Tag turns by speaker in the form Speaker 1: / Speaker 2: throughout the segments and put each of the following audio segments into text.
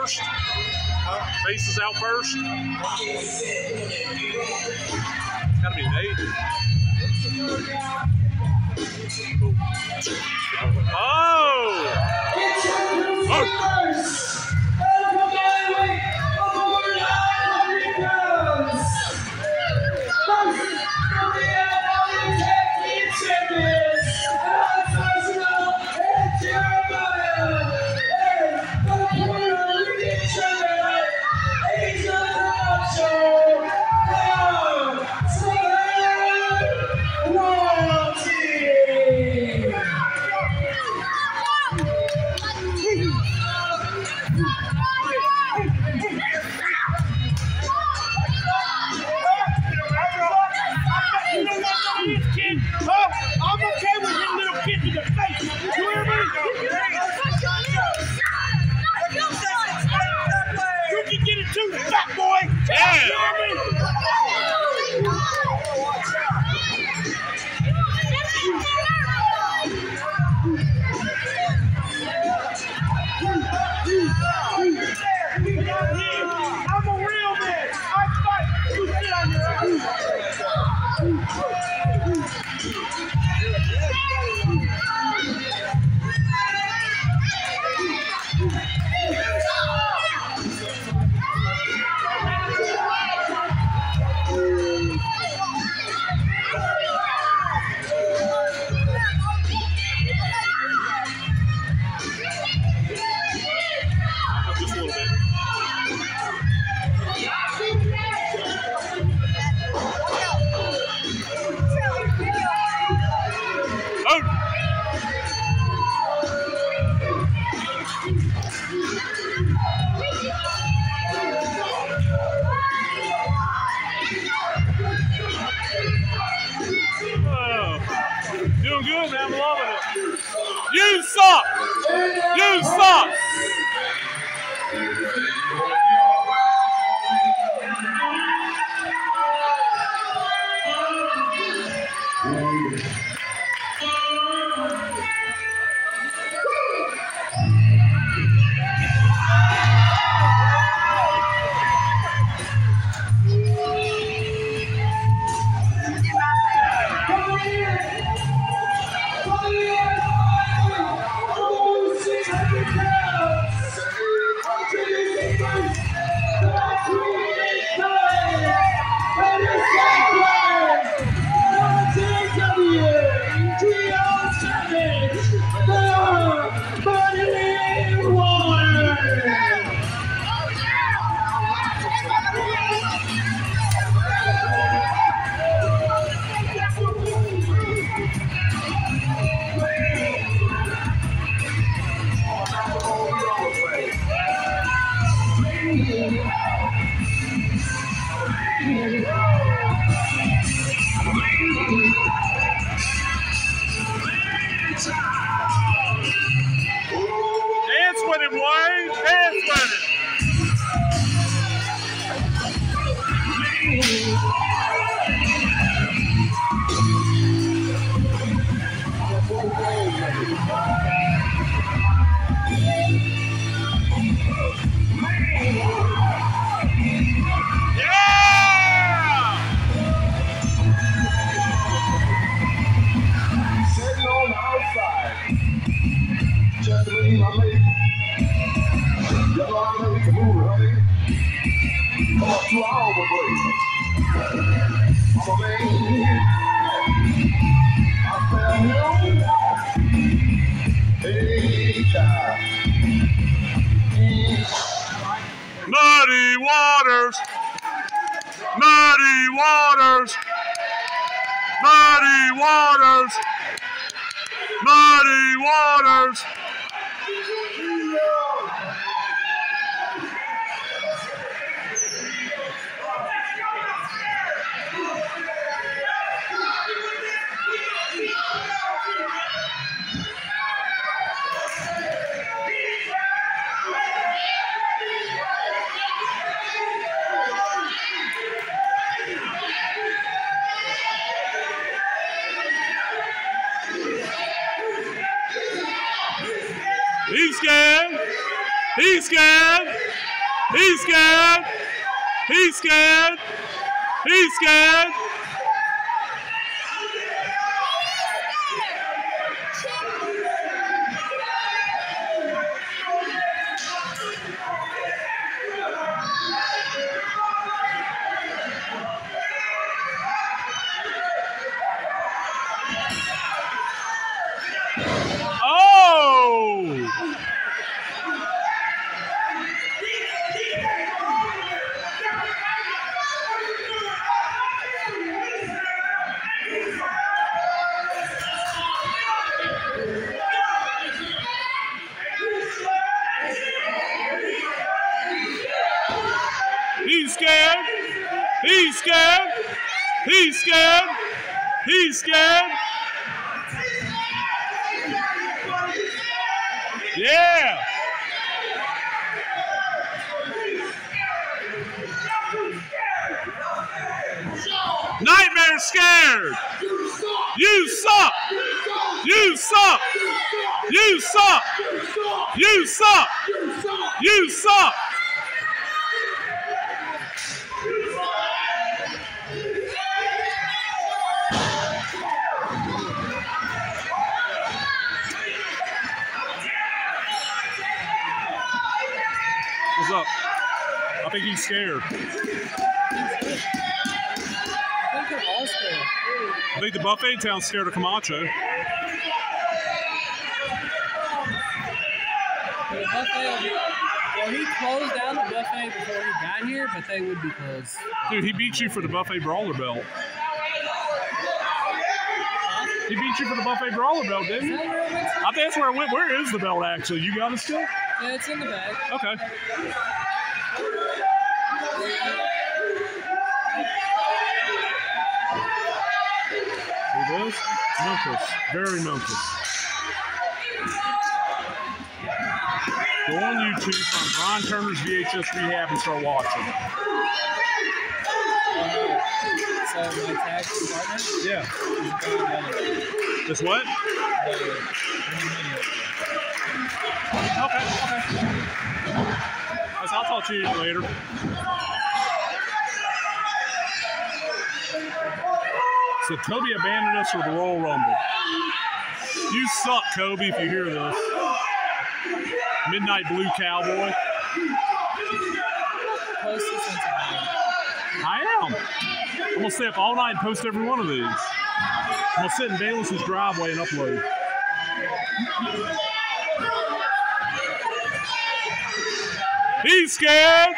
Speaker 1: first. Uh, Faces out first. It's gotta be Nate. Oh! oh. He's scared. He's scared.
Speaker 2: He's scared. He's scared. He's scared. I think he's scared.
Speaker 1: I think they're all scared.
Speaker 2: I think the buffet town's scared of Camacho.
Speaker 1: The buffet, well, he closed down the buffet before he got here, but they would be closed.
Speaker 2: Dude, he beat you for the buffet brawler belt. He beat you for the buffet brawler belt, didn't he?
Speaker 1: that where it went?
Speaker 2: I think that's where it went. Where is the belt actually? You got it still?
Speaker 1: Yeah, it's in the bag.
Speaker 2: Okay. This? Memphis. Very Memphis. Go on YouTube, find Brian Turner's VHS Rehab and start watching.
Speaker 1: So my tag partner
Speaker 2: Yeah.
Speaker 1: is
Speaker 2: This what? Okay, okay. I'll talk to you later. So Kobe abandoned us for the Royal Rumble. You suck, Kobe, if you hear this. Midnight Blue Cowboy.
Speaker 1: post this on Instagram.
Speaker 2: I am. I'm gonna stay up all night and post every one of these. I'm gonna sit in Bayless's driveway and upload. He's scared.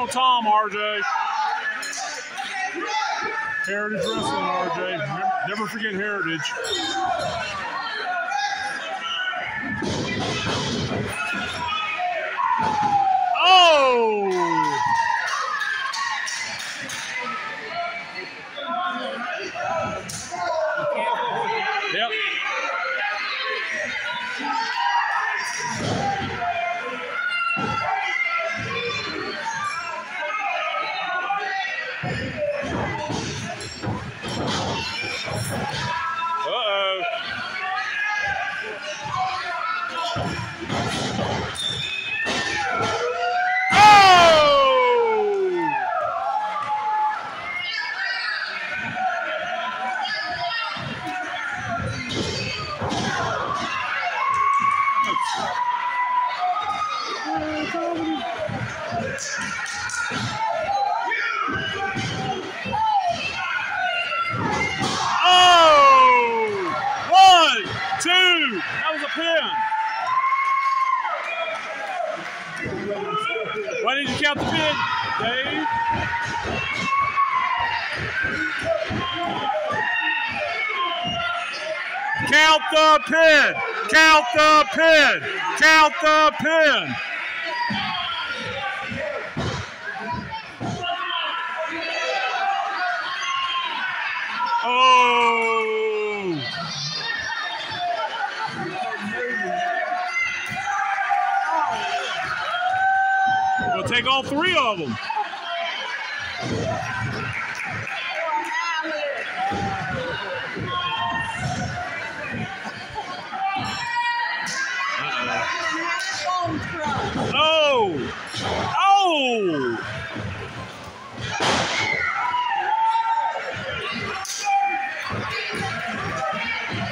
Speaker 2: Colonel Tom, RJ. Heritage Wrestling, RJ. Never, never forget Heritage. Oh! Count the pin. Count the pin. Count the pin. Oh! We'll take all three of them.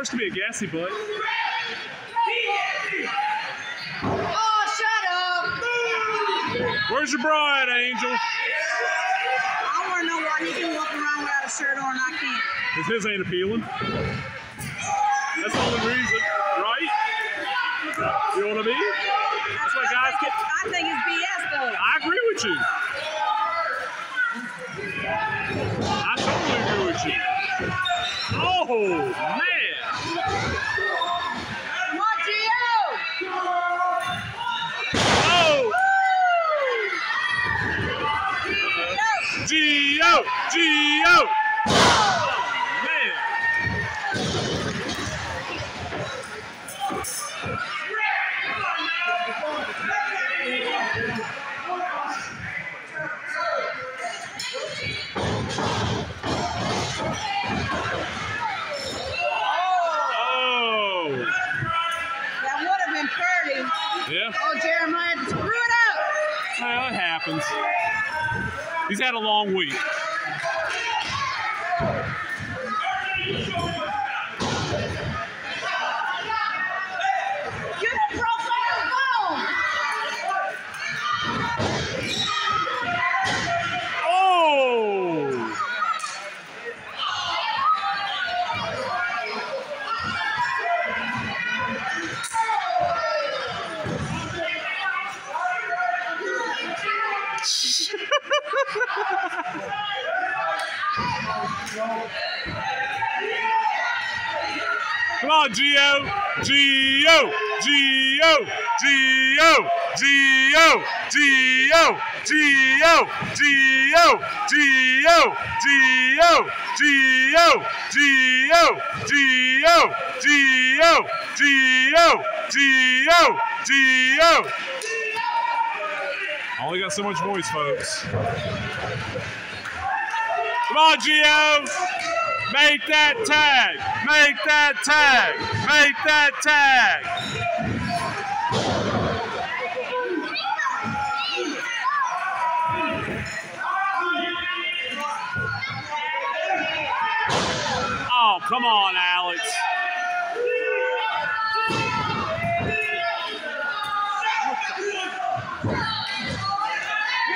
Speaker 2: Exactly. Could be to be a gassy butt.
Speaker 3: Oh, shut up!
Speaker 2: Where's your at, Angel?
Speaker 3: I want to know why he can walk around without a shirt on and I can't.
Speaker 2: Because his ain't appealing. That's the only reason, right? You know what I mean? That's why guys get.
Speaker 3: I think it's BS though.
Speaker 2: I agree with you. I totally agree with you. Oh, man.
Speaker 3: Gio! Gio!
Speaker 2: He's had a long week. Come on! Gio! Gio! Gio! Gio! Gio! Gio! Gio! Gio! Gio! Gio! Gio! Gio! Gio! Gio! Gio! Gio! I only got so much voice, folks. Come on, Gio! Make that tag! Make that tag! Make that tag! Oh, come on, Alex.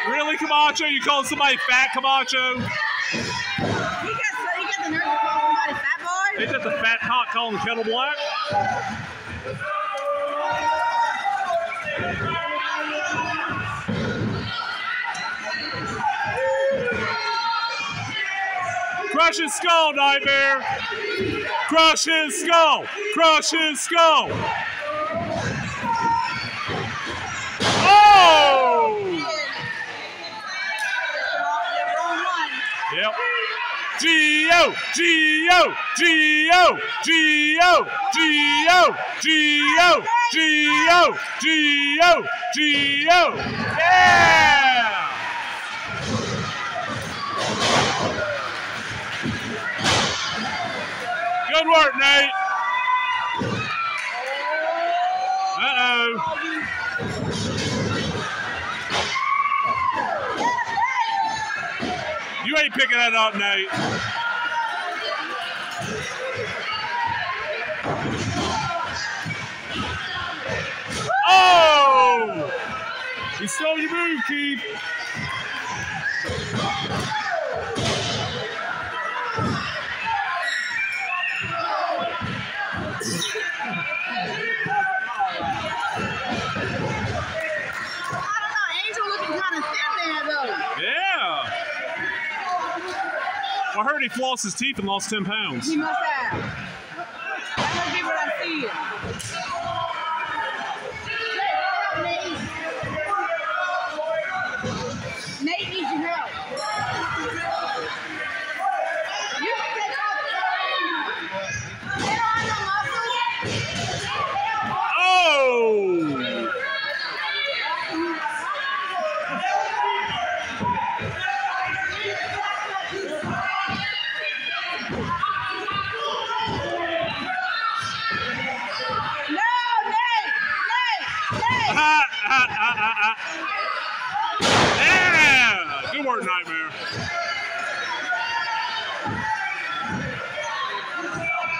Speaker 2: Really, Camacho? You call somebody fat, Camacho?
Speaker 3: He got, he got the fat boy.
Speaker 2: Ain't that the fat hot calling the kettle black? Crush his skull, Nightmare! Crush his skull! Crush his skull! Gio.
Speaker 3: Yeah!
Speaker 2: Good work, Nate. Ain't picking that up, Nate. Oh! You stole your move, Keith.
Speaker 3: I don't know. Angel looking kind of thin there, though.
Speaker 2: Yeah. I heard he flossed his teeth and lost 10 pounds.
Speaker 3: He must have. That must be what I'm seeing.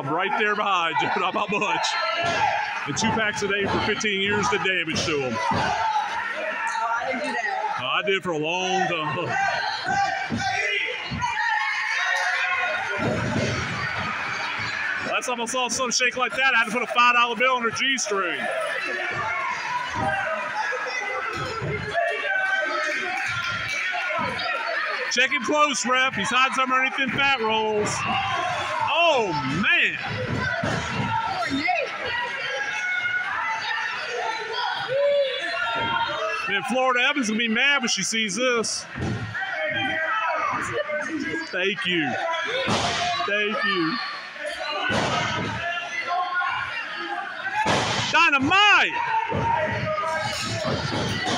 Speaker 2: I'm right there behind you, not by much. And two packs a day for 15 years did damage to. Uh, I did for a long time. Last time I saw some shake like that, I had to put a five dollar bill on her G string. Check him close, ref. He's hiding something underneath them fat rolls. Oh man. Man, Florida Evans gonna be mad when she sees this. Thank you. Thank you. Dynamite!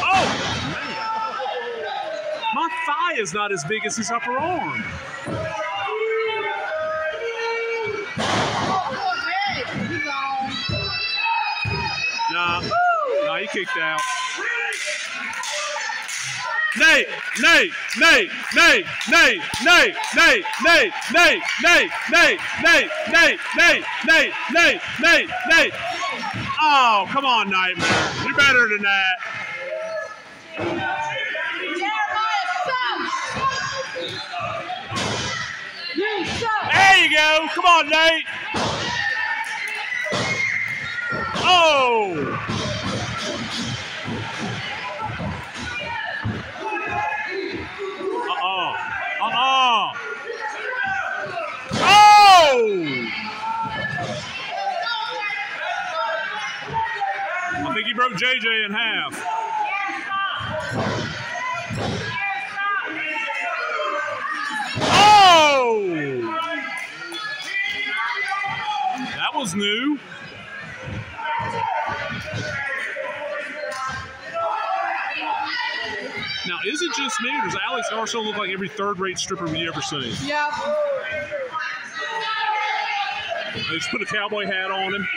Speaker 2: Oh, man. My thigh is not as big as his upper arm. Nah, nah, he kicked out. Nate, Nate, Nate, Nate, Nate, Nate, Nate, Nate, Nate, Nate, Nate, Nate, Nate, Nate, Nate, Nate, Nate, Nate. Oh, come on, Nightmare. You're better than that.
Speaker 3: Jeremiah sucks. You suck.
Speaker 2: There you go. Come on, Nate. Oh. Think he broke JJ in half. Oh! That was new. Now, is it just me, or does Alex Garcon look like every third-rate stripper we ever seen?
Speaker 3: Yep.
Speaker 2: They just put a cowboy hat on him.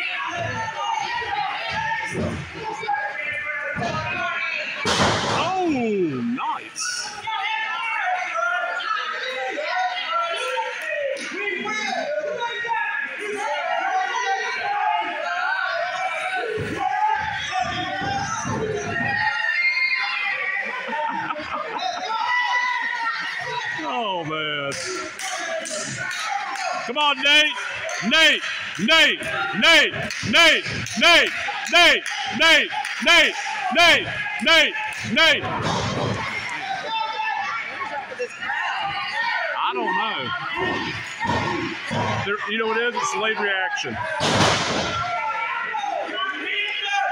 Speaker 2: Oh, nice. Oh man. Come on, Nate. Nate. Nate. Nate. Nate. Nate. Nate. Nate. Nate. Nate. Nate. Nate. I don't know. There, you know what it is? It's delayed reaction.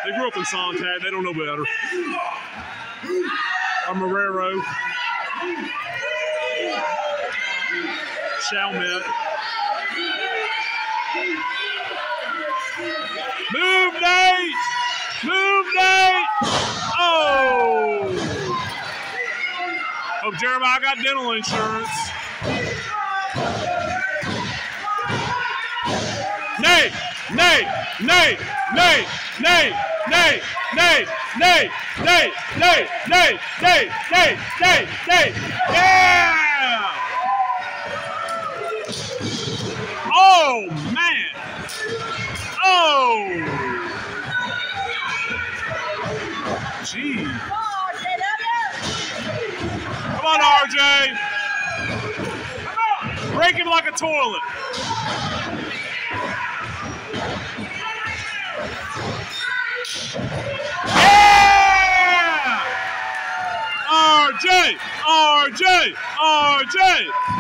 Speaker 2: They grew up in Sontag. They don't know better. Or Marrero. Chalmette. Move, Nate! Move, Nate! Oh! Oh, Jeremiah, I got dental insurance. Nate! Nate! Nate! Nate! Nate! Nate! Nate! Nate! Nate! Nate! Nate! Nate! Nate! Nate! Yeah! Oh man! Oh! On! Break him like a toilet. Yeah! RJ! RJ! RJ!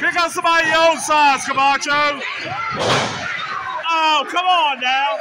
Speaker 2: Pick up somebody else's size, Camacho. Oh, come on now.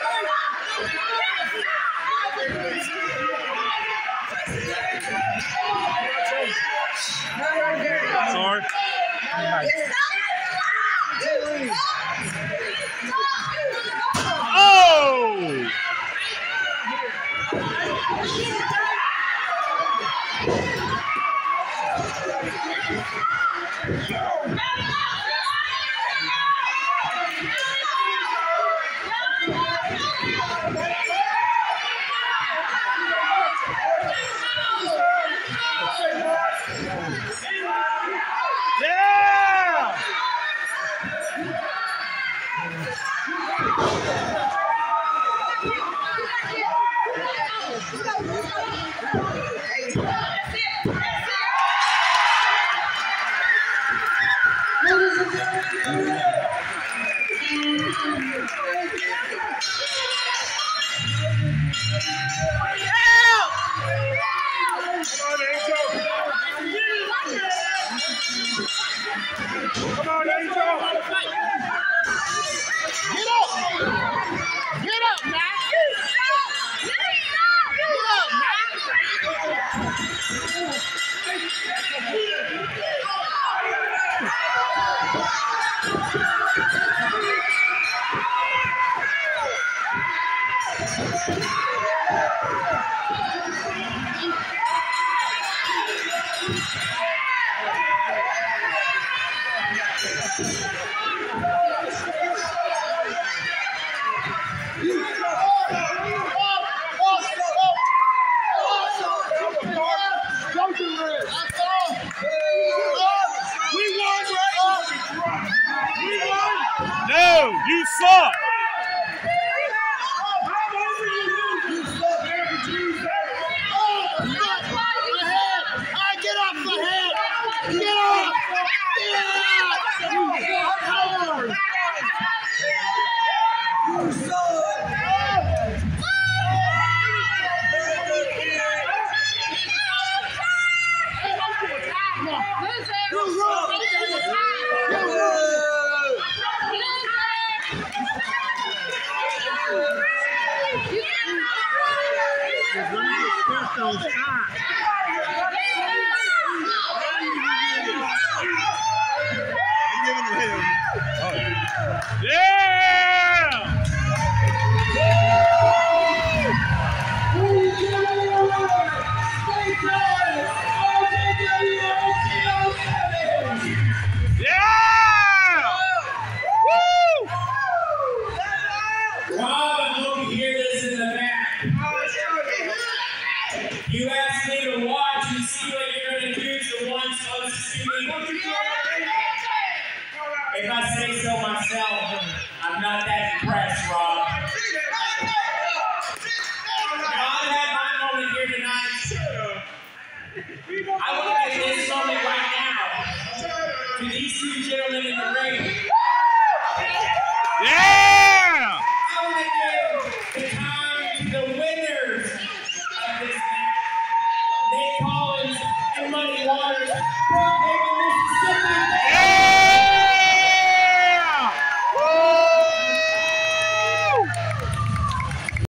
Speaker 4: Graças ao é
Speaker 2: Marcelo.